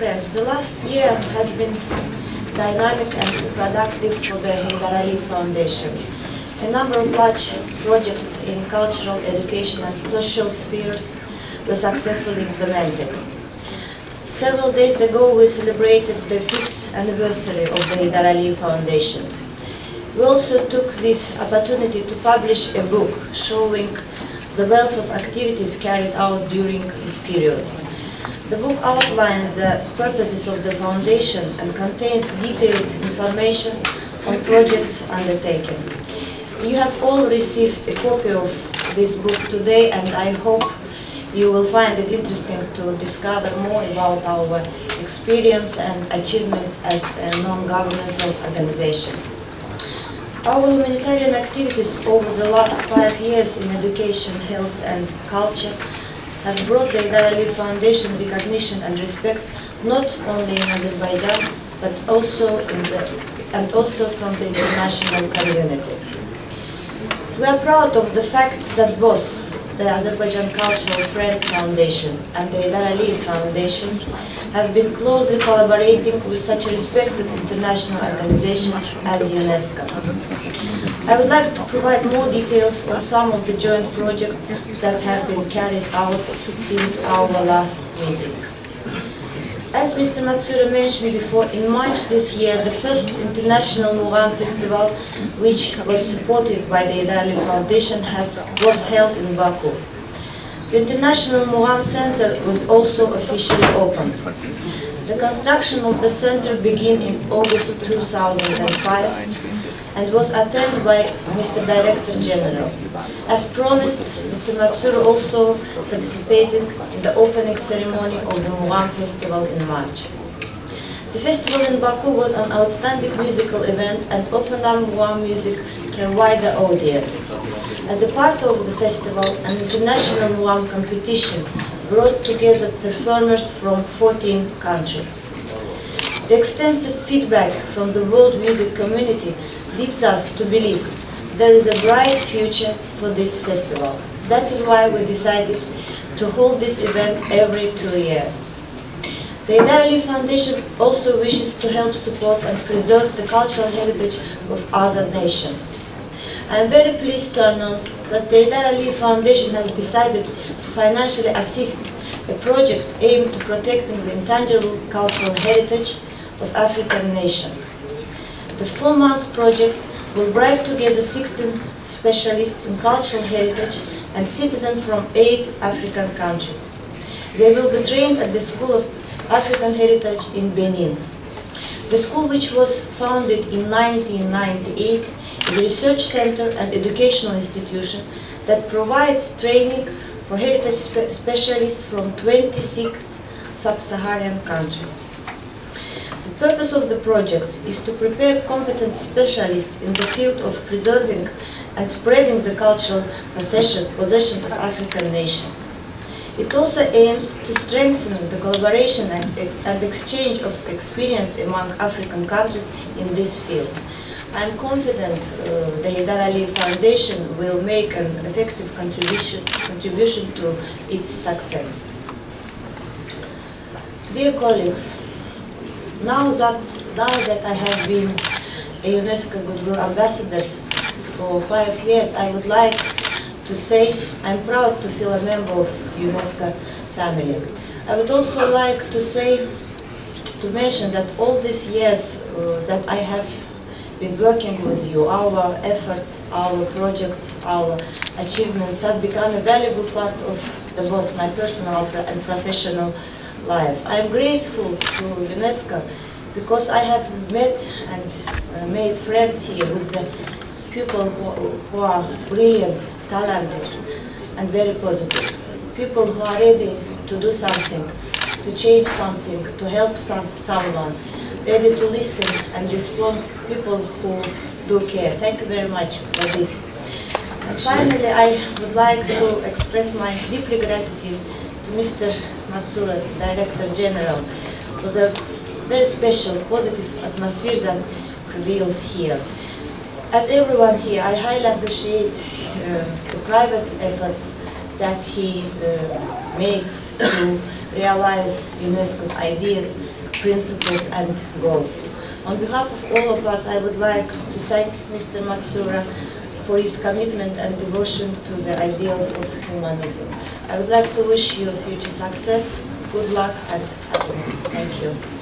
friends, the last year has been dynamic and productive for the Heydar Aliyev Foundation. A number of large projects in cultural, education and social spheres were successfully implemented. Several days ago we celebrated the fifth anniversary of the Heydar Aliyev Foundation. We also took this opportunity to publish a book showing the wealth of activities carried out during this period. The book outlines the purposes of the foundation and contains detailed information on projects undertaken. You have all received a copy of this book today and I hope you will find it interesting to discover more about our experience and achievements as a non-governmental organization. Our humanitarian activities over the last five years in education, health and culture have brought the Heydar Foundation recognition and respect not only in Azerbaijan but also in the, and also from the international community. We are proud of the fact that both the Azerbaijan Cultural Friends Foundation and the Heydar Aliyev Foundation have been closely collaborating with such a respected international organization as UNESCO. I would like to provide more details on some of the joint projects that have been carried out since our last meeting. As Mr. Matsuura mentioned before, in March this year, the first International Mugham Festival, which was supported by the Heydar Aliyev Foundation, has, was held in Baku. The International Mugham Center was also officially opened. The construction of the center began in August 2005 and was attended by Mr. Director General. As promised, Mr. Matsuura also participated in the opening ceremony of the Mugham Festival in March. The festival in Baku was an outstanding musical event and opened up Mugham music to a wider audience. As a part of the festival, an international Mugham competition brought together performers from 14 countries. The extensive feedback from the world music community leads us to believe there is a bright future for this festival. That is why we decided to hold this event every two years. The Heydar Foundation also wishes to help support and preserve the cultural heritage of other nations. I am very pleased to announce that the Heydar Foundation has decided to financially assist a project aimed to protecting the intangible cultural heritage of African nations. The four-month project will bring together 16 specialists in cultural heritage and citizens from eight African countries. They will be trained at the School of African Heritage in Benin. The school, which was founded in 1998, is a research center and educational institution that provides training for heritage spe specialists from 26 sub-Saharan countries. Purpose of the project is to prepare competent specialists in the field of preserving and spreading the cultural possessions, possessions of African nations. It also aims to strengthen the collaboration and, and exchange of experience among African countries in this field. I am confident uh, the Heydar Aliyev Foundation will make an effective contribution, contribution to its success. Dear colleagues, now that, now that I have been a UNESCO Goodwill Ambassador for five years, I would like to say I'm proud to feel a member of UNESCO family. I would also like to say, to mention that all these years uh, that I have been working with you, our efforts, our projects, our achievements have become a valuable part of the, both my personal and professional life. I am grateful to UNESCO because I have met and uh, made friends here with the people who, who are brilliant, talented, and very positive. People who are ready to do something, to change something, to help some, someone, ready to listen and respond people who do care. Thank you very much for this. And finally, I would like to express my deeply gratitude to Mr. Matsuura, Director General, for the very special, positive atmosphere that prevails here. As everyone here, I highly appreciate uh, the private efforts that he uh, makes to realize UNESCO's ideas, principles and goals. On behalf of all of us, I would like to thank Mr. Matsuura for his commitment and devotion to the ideals of humanism. I would like to wish you future success, good luck and happiness. Thank you.